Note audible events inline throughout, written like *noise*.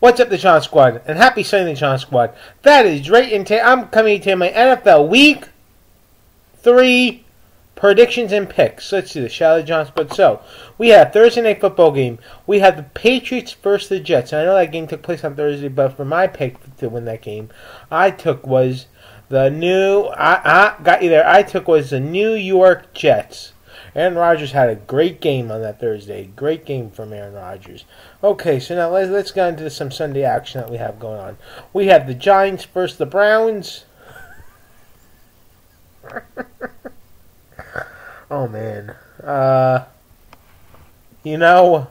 What's up, the John Squad? And happy Sunday, the John Squad. That is right into. I'm coming to my NFL Week Three predictions and picks. Let's do the Shallow John Squad. So we have Thursday night football game. We have the Patriots versus the Jets. And I know that game took place on Thursday, but for my pick to win that game, I took was the new. I, I got you there. I took was the New York Jets. Aaron Rodgers had a great game on that Thursday. Great game from Aaron Rodgers. Okay, so now let's, let's get into some Sunday action that we have going on. We have the Giants versus the Browns. *laughs* oh man, uh, you know,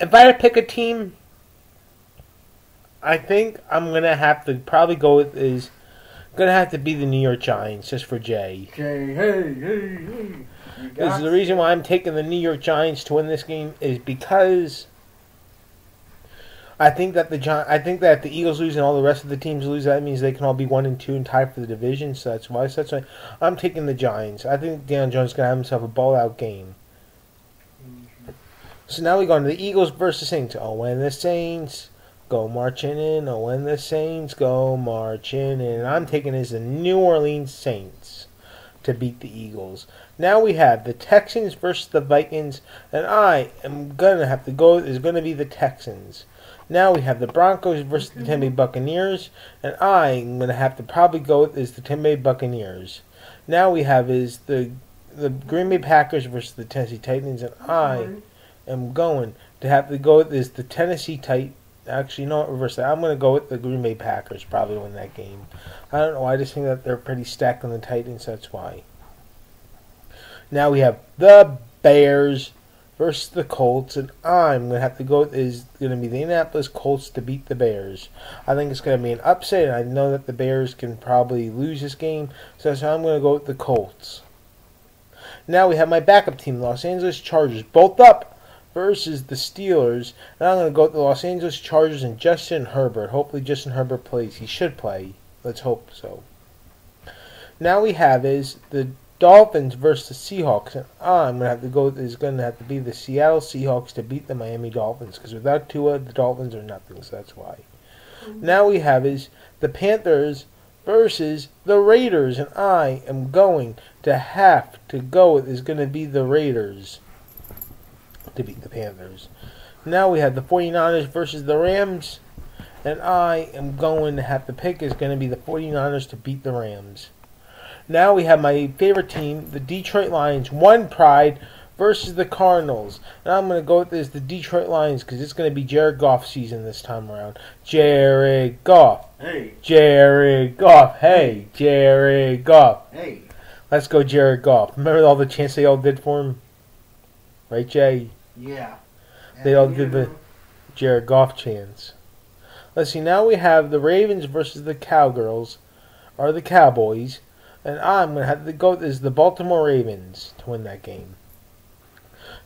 if I had to pick a team, I think I'm gonna have to probably go with is gonna have to be the New York Giants just for Jay. Jay, hey, hey, hey. Is the reason why I'm taking the New York Giants to win this game is because I think that the Gi- I think that the Eagles lose and all the rest of the teams lose, that means they can all be one and two and tied for the division. So that's why. So that's why I'm taking the Giants. I think Daniel Jones is gonna have himself a ball out game. Mm-hmm. So now we go on to the Eagles versus Saints. Oh, when the Saints go marching in, oh, when the Saints go marching in. I'm taking as the New Orleans Saints to beat the Eagles. Now we have the Texans versus the Vikings, and I am gonna have to go. Is going to be the Texans. Now we have the Broncos versus the Tampa Bay mm-hmm. Buccaneers, and I am gonna have to probably go with is the Tampa Bay Buccaneers. Now we have is the the Green Bay Packers versus the Tennessee Titans, and I mm-hmm. am going to have to go with is the Tennessee Tit. Actually, you know what? reverse that. I'm going to go with the Green Bay Packers. Probably win that game. I don't know. I just think that they're pretty stacked on the Titans. That's why. Now we have the Bears versus the Colts, and I'm going to have to go. Is going to be the Indianapolis Colts to beat the Bears. I think it's going to be an upset. and I know that the Bears can probably lose this game, so that's why I'm going to go with the Colts. Now we have my backup team, Los Angeles Chargers, both up versus the Steelers. And I'm going to go with the Los Angeles Chargers and Justin Herbert. Hopefully, Justin Herbert plays. He should play. Let's hope so. Now we have is the Dolphins versus the Seahawks, and ah, I'm going to have to go. Is going to have to be the Seattle Seahawks to beat the Miami Dolphins because without Tua, the Dolphins are nothing. So that's why. Mm-hmm. Now we have is the Panthers versus the Raiders, and I am going to have to go with is going to be the Raiders to beat the Panthers. Now we have the 49ers versus the Rams, and I am going to have to pick is going to be the 49ers to beat the Rams. Now we have my favorite team, the Detroit Lions, one pride versus the Cardinals. And I'm going to go with this, the Detroit Lions, because it's going to be Jared Goff season this time around. Jared Goff. Hey, Jared Goff. Hey, Jared Goff. hey. Let's go, Jared Goff. Remember all the chants they all did for him? Right, Jay? Yeah. They all give the Jared Goff chance. Let's see, now we have the Ravens versus the Cowgirls, or the Cowboys, and I'm going to have to go as the Baltimore Ravens to win that game.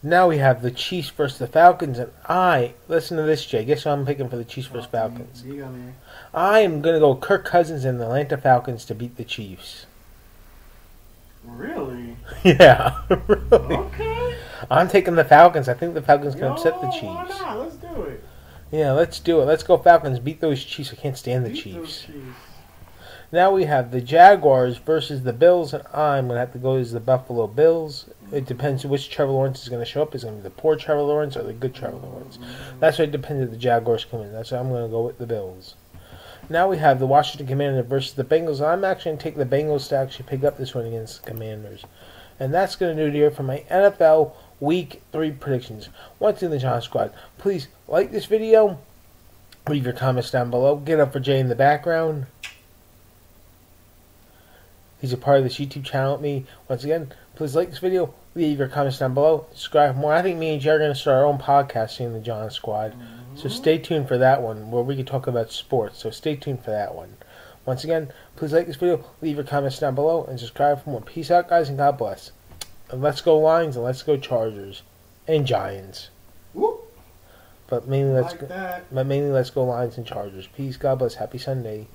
Now we have the Chiefs versus the Falcons, and I, listen to this, Jay, guess who I'm picking for the Chiefs versus Falcons? You got me. I am going to go Kirk Cousins and the Atlanta Falcons to beat the Chiefs. Really? *laughs* Yeah, *laughs* really. Okay. I'm taking the Falcons. I think the Falcons can upset the Chiefs. Why not? Let's do it. Yeah, let's do it. Let's go Falcons. Beat those Chiefs. I can't stand the Beat Chiefs. those Chiefs. Now we have the Jaguars versus the Bills, and I'm going to have to go as the Buffalo Bills. It depends which Trevor Lawrence is going to show up. Is to be the poor Trevor Lawrence or the good Trevor Lawrence? That's what it depends if the Jaguars come in. That's why I'm going to go with the Bills. Now we have the Washington Commanders versus the Bengals. I'm actually going to take the Bengals to actually pick up this one against the Commanders. And that's going to do it here for my NFL Week 3 predictions. Once in the John Squad, please like this video, leave your comments down below, get up for Jay in the background. He's a part of this YouTube channel with me. Once again, please like this video, leave your comments down below, subscribe for more. I think me and Jay are going to start our own podcast in the John Squad. So mm-hmm. stay tuned for that one where we can talk about sports. So stay tuned for that one. Once again, please like this video, leave your comments down below, and subscribe for more. Peace out, guys, and God bless. And let's go Lions and let's go Chargers and Giants. Whoop. But mainly let's like go, that. but mainly let's go Lions and Chargers. Peace, God bless. Happy Sunday.